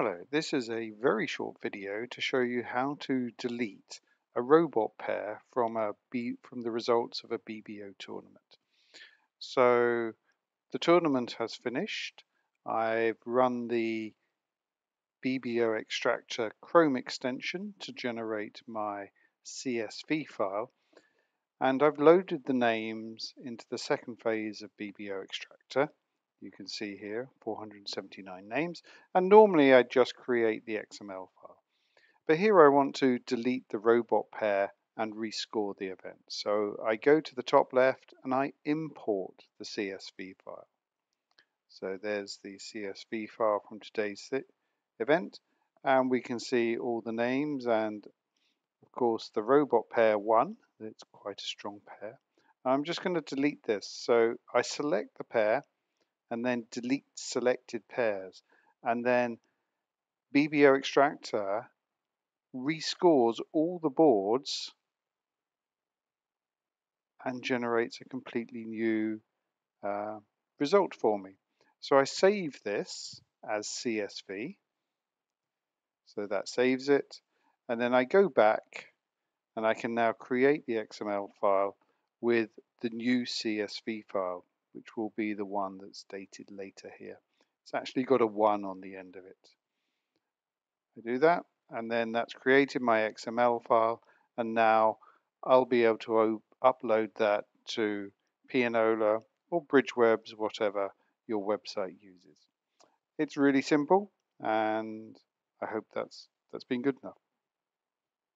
Hello, this is a very short video to show you how to delete a robot pair from a B, from the results of a BBO tournament. So the tournament has finished. I've run the BBO extractor Chrome extension to generate my CSV file and I've loaded the names into the second phase of BBO extractor you can see here 479 names and normally I just create the XML file. But here I want to delete the robot pair and rescore the event. So I go to the top left and I import the CSV file. So there's the CSV file from today's event and we can see all the names and of course the robot pair 1 it's quite a strong pair. I'm just going to delete this. So I select the pair and then delete selected pairs. And then BBO extractor rescores all the boards and generates a completely new uh, result for me. So I save this as CSV. So that saves it. And then I go back and I can now create the XML file with the new CSV file which will be the one that's dated later here. It's actually got a 1 on the end of it. I do that, and then that's created my XML file, and now I'll be able to upload that to Pianola or Bridgewebs, whatever your website uses. It's really simple, and I hope that's that's been good enough.